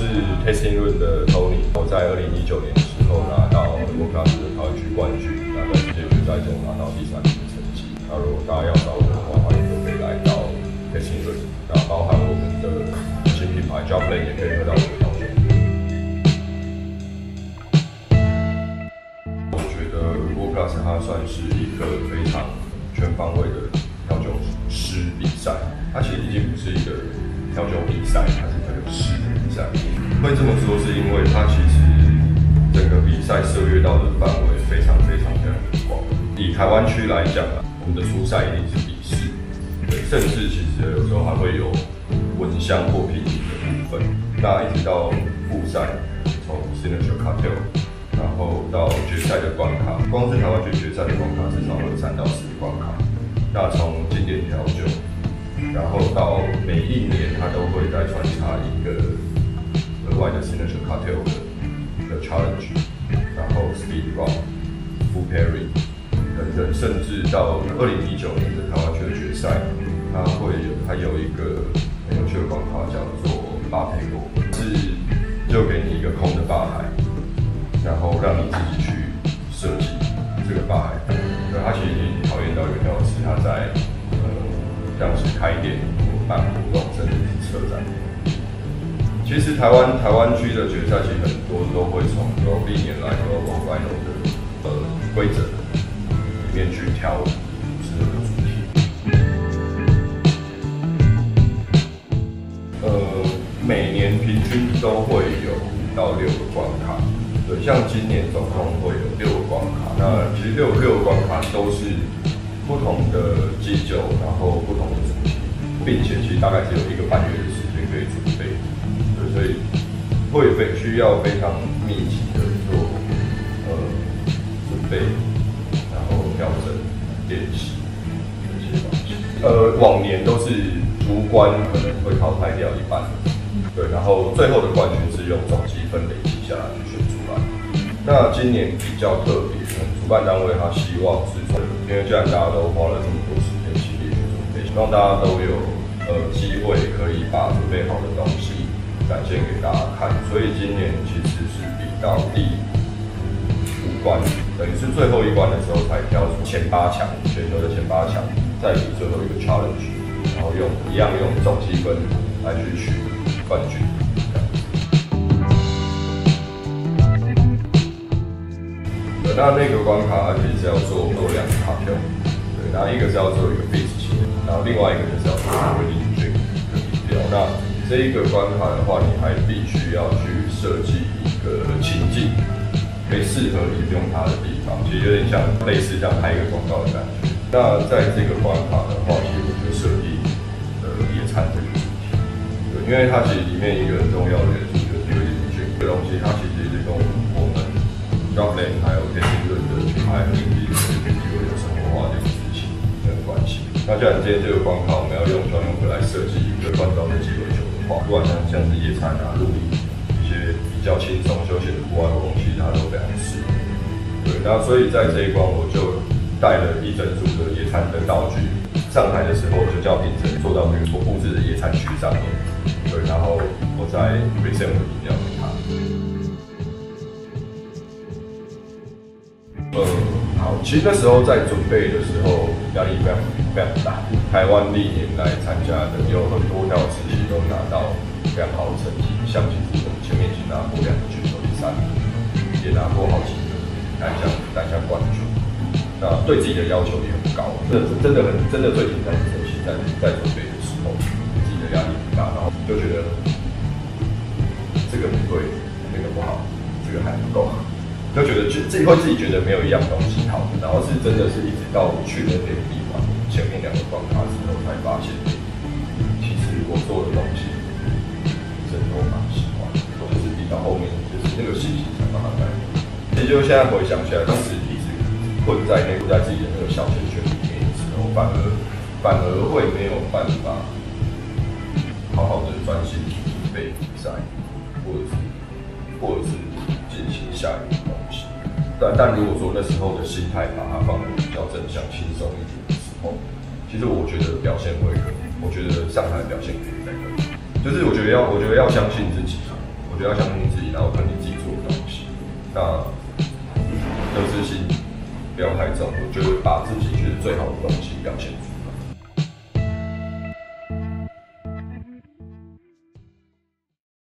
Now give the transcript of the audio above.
是 Tasting Room 的 Tony，我在二零一九年的时候拿到 World Class 的台湾区冠军，那在世界决赛中拿到第三名的成绩。那如果大家要找我的话，欢迎都可以来到 Tasting Room，那包含我们的新品牌 j o b l a n 也可以喝到我的调酒。我觉得 World Class 它算是一个非常全方位的调酒师比赛，它其实已经不是一个调酒比赛，它是调酒师比赛。会这么说是因为它其实整个比赛涉猎到的范围非常非常非常的广。以台湾区来讲，我们的初赛一定是笔试，对，甚至其实有时候还会有闻香或品饮的部分。那一直到复赛，从 signature cocktail，然后到决赛的关卡，光是台湾区决赛的关卡至少有三到四个关卡。那从经典调酒，然后到每一年它都会再穿插一个外的 signature cartel 的的 challenge，然后 speed run、full pairing 等等，甚至到二零一九年的台湾区的决赛，它会有它有一个很有趣的关卡叫做八配果，是就给你一个空的吧台，然后让你自己去设计这个吧台。对，它其实已经考验到一个调酒师他在呃像是开店、办活动，甚至是车展。其实台湾台湾区的决赛，其实很多都会从有历年来 Global Final 的呃规则里面去挑适合的主题。呃，每年平均都会有五到六个关卡，对，像今年总共会有六个关卡。那其实六六个关卡都是不同的基酒，然后不同的主题，并且其实大概只有一个半月会非需要非常密集的做呃准备，然后调整练习这些东西。呃，往年都是主关可能会淘汰掉一半，对，然后最后的冠军是用总积分累积下来去选出来。那今年比较特别，主办单位他希望是从，因为既然大家都花了这么多时间精力去准备，希望大家都有呃机会可以把准备好的东西展现给大家看。所以今年其实是比到第五关，等于是最后一关的时候才挑出前八强，全球的前八强，再比最后一个 challenge，然后用一样用总积分来去取冠军。那那个关卡，它其实是要做做两个卡票，对，然后一个是要做一个 f i s 型，然后另外一个就是要做一个 lean drink 的饮料。那这一个关卡的话，你还必须要去设计一个情境，可以适合你用它的地方，其实有点像类似像拍一个广告的感觉。那在这个关卡的话，其实我就设计呃野餐这个主题，对，因为它其实里面一个很重要的元素就是这个 lean drink 这个东西，它其实是跟我们 d r o p l a n 还有 Tasting Room 的品牌定义一个有生活化这个事情有关系。那既然今天这个关卡我们要用专用回来设计一个关刀的机会酒的话，不管像像是野餐啊、露营一些比较轻松休闲的户外活动，其实它都非常适合。对，那所以在这一关我就带了一整组的野餐的道具，上台的时候我就叫评审坐到那个我布置的野餐区上面，对，然后我再 present 我的饮料给他。呃，好，其实那时候在准备的时候压力非常非常大。台湾历年来参加的有很多条实习都拿到非常好的成绩，像其实我们前面已经拿过两个全球第三名，也拿过好几个单项单项冠军。那对自己的要求也很高，真的真的很真的最紧张的时候，其实在在准备的时候，自己的压力很大，然后就觉得这个不对，那个不好，这个还不够。就觉得就自己会自己觉得没有一样东西好，然后是真的是一直到我去那边地方前面两个关卡之后才发现，其实我做的东西真的我蛮喜欢，或者是比到后面就是那个信心才慢慢来。其实就现在回想起来，当时一直困在那个在自己的那个小圈圈里面的时候，反而反而会没有办法好好的专心准备比赛，或者是或者是进行下一个东西。但但如果说那时候的心态把它放得比较正向、轻松一点哦，其实我觉得表现会更，我觉得上台表现可以再可以。就是我觉得要，我觉得要相信自己。我觉得要相信自己，然后看你自己做的东西。那得失心不要太重，我觉得把自己觉得最好的东西表现出来。